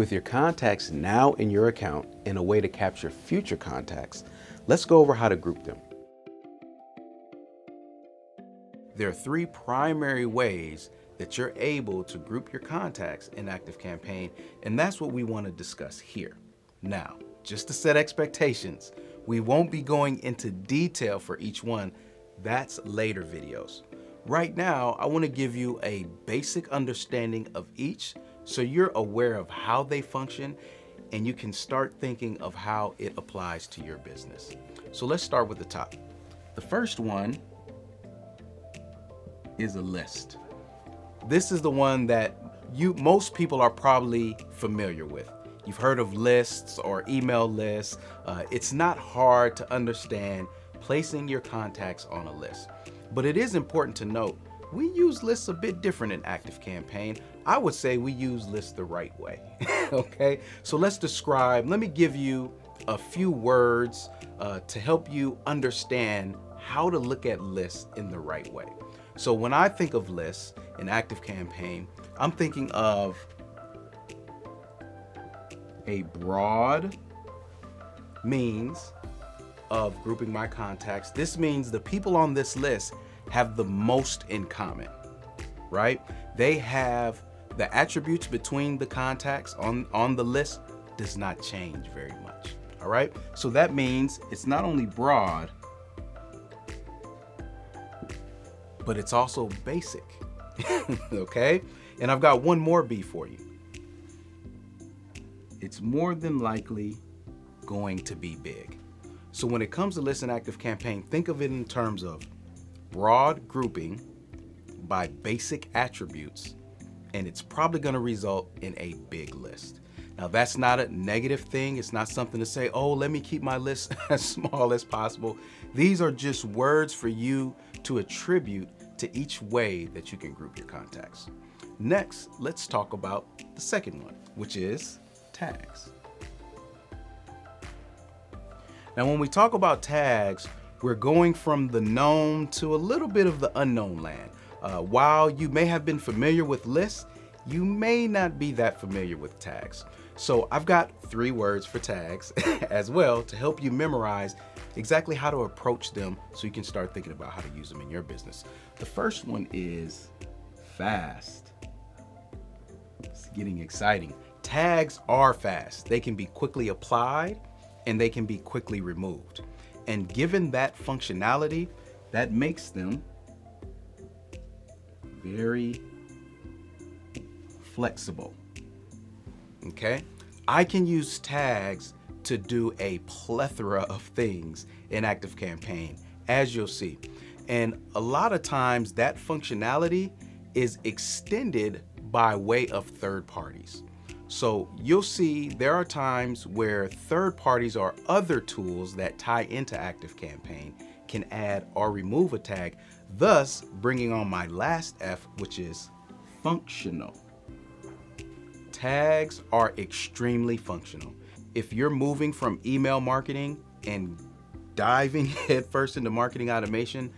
With your contacts now in your account and a way to capture future contacts, let's go over how to group them. There are three primary ways that you're able to group your contacts in ActiveCampaign, and that's what we want to discuss here. Now, just to set expectations, we won't be going into detail for each one. That's later videos. Right now, I want to give you a basic understanding of each so you're aware of how they function and you can start thinking of how it applies to your business. So let's start with the top. The first one is a list. This is the one that you most people are probably familiar with. You've heard of lists or email lists. Uh, it's not hard to understand placing your contacts on a list. But it is important to note, we use lists a bit different in ActiveCampaign. I would say we use lists the right way, okay? So let's describe, let me give you a few words uh, to help you understand how to look at lists in the right way. So when I think of lists in ActiveCampaign, I'm thinking of a broad means of grouping my contacts. This means the people on this list have the most in common, right? They have the attributes between the contacts on, on the list does not change very much, all right? So that means it's not only broad, but it's also basic, okay? And I've got one more B for you. It's more than likely going to be big. So when it comes to List and ActiveCampaign, think of it in terms of broad grouping by basic attributes, and it's probably gonna result in a big list. Now that's not a negative thing. It's not something to say, oh, let me keep my list as small as possible. These are just words for you to attribute to each way that you can group your contacts. Next, let's talk about the second one, which is tags. Now, when we talk about tags, we're going from the known to a little bit of the unknown land. Uh, while you may have been familiar with lists, you may not be that familiar with tags. So I've got three words for tags as well to help you memorize exactly how to approach them so you can start thinking about how to use them in your business. The first one is fast. It's getting exciting. Tags are fast. They can be quickly applied and they can be quickly removed. And given that functionality, that makes them very flexible. Okay? I can use tags to do a plethora of things in ActiveCampaign, as you'll see. And a lot of times that functionality is extended by way of third parties. So you'll see there are times where third parties or other tools that tie into ActiveCampaign can add or remove a tag, thus bringing on my last F, which is functional. Tags are extremely functional. If you're moving from email marketing and diving headfirst into marketing automation,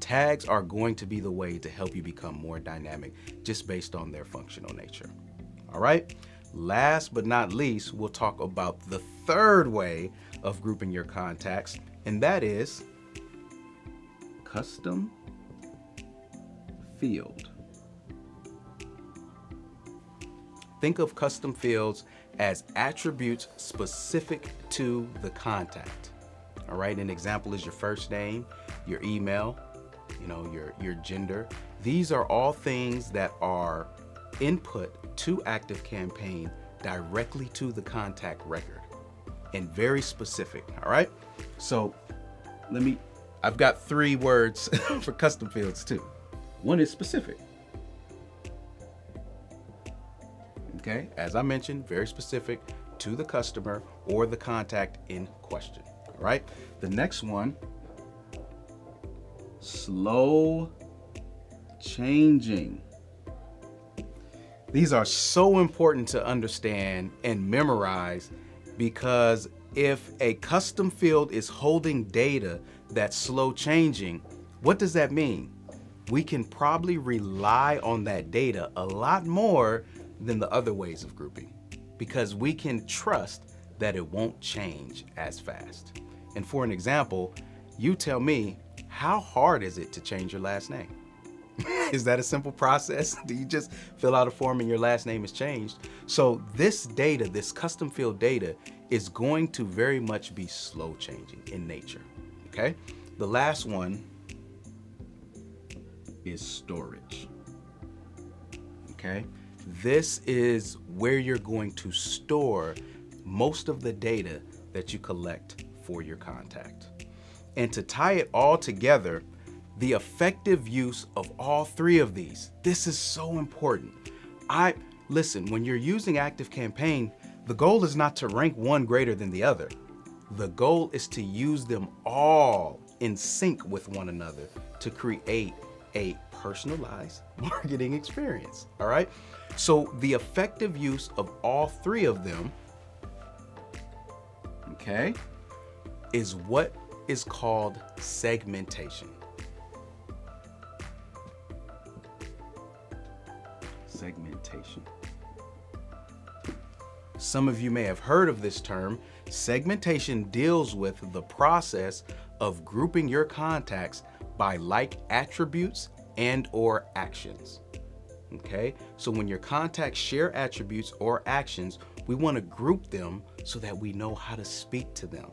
tags are going to be the way to help you become more dynamic just based on their functional nature. All right? Last but not least, we'll talk about the third way of grouping your contacts, and that is custom field. Think of custom fields as attributes specific to the contact. All right, an example is your first name, your email, you know, your, your gender. These are all things that are input to ActiveCampaign directly to the contact record and very specific, all right? So let me, I've got three words for custom fields too. One is specific. Okay, as I mentioned, very specific to the customer or the contact in question, all right? The next one, slow changing. These are so important to understand and memorize because if a custom field is holding data that's slow changing, what does that mean? We can probably rely on that data a lot more than the other ways of grouping. because we can trust that it won't change as fast. And for an example, you tell me, how hard is it to change your last name? is that a simple process? Do you just fill out a form and your last name is changed? So this data, this custom field data, is going to very much be slow changing in nature, okay? The last one is storage, okay? This is where you're going to store most of the data that you collect for your contact. And to tie it all together, the effective use of all three of these. This is so important. I listen, when you're using ActiveCampaign, the goal is not to rank one greater than the other. The goal is to use them all in sync with one another to create a personalized marketing experience. All right. So the effective use of all three of them, okay, is what is called segmentation. Segmentation. Some of you may have heard of this term. Segmentation deals with the process of grouping your contacts by like attributes and or actions. Okay, so when your contacts share attributes or actions, we want to group them so that we know how to speak to them.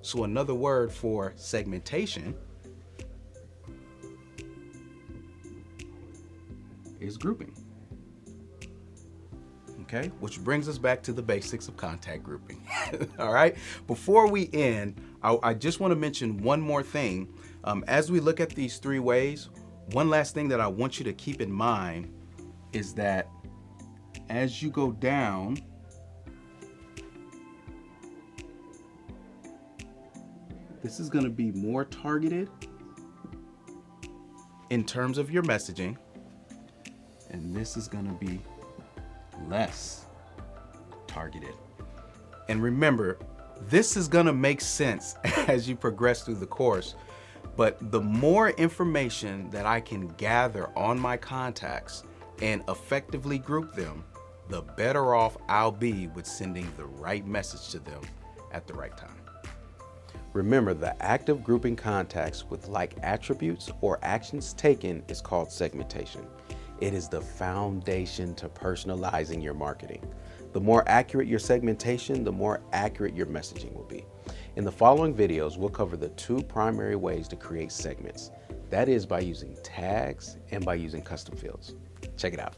So another word for segmentation is grouping. Okay, which brings us back to the basics of contact grouping. All right, before we end, I, I just want to mention one more thing. Um, as we look at these three ways, one last thing that I want you to keep in mind is that as you go down, this is going to be more targeted in terms of your messaging, and this is going to be less targeted. And remember, this is going to make sense as you progress through the course but the more information that I can gather on my contacts and effectively group them, the better off I'll be with sending the right message to them at the right time. Remember, the act of grouping contacts with like attributes or actions taken is called segmentation. It is the foundation to personalizing your marketing. The more accurate your segmentation, the more accurate your messaging will be. In the following videos, we'll cover the two primary ways to create segments. That is by using tags and by using custom fields. Check it out.